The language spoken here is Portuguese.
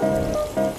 Música